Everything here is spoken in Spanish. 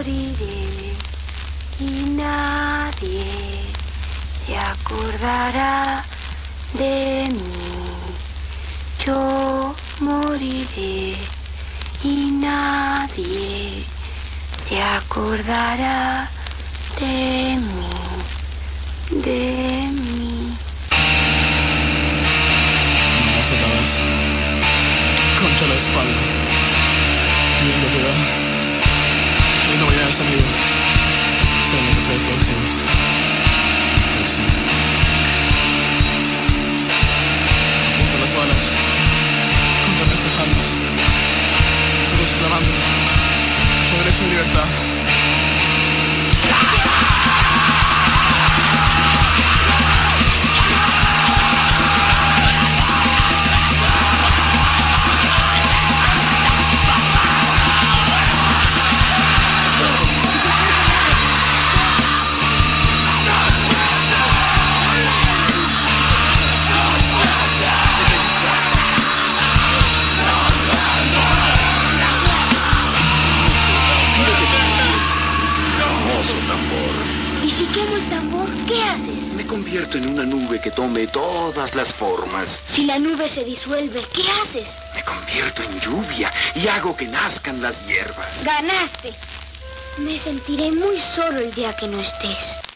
moriré y nadie se acordará de mí. Yo moriré y nadie se acordará de mí, de mí. Más vez. Contra la espalda. Viendo que da. Y no voy a salir. Sé lo que el próximo. Próximo. Contra las balas. Contra nuestras almas. Nosotros clamando. Su derecho de libertad. Si quemo el tambor, qué haces? Me convierto en una nube que tome todas las formas. Si la nube se disuelve, ¿qué haces? Me convierto en lluvia y hago que nazcan las hierbas. Ganaste. Me sentiré muy solo el día que no estés.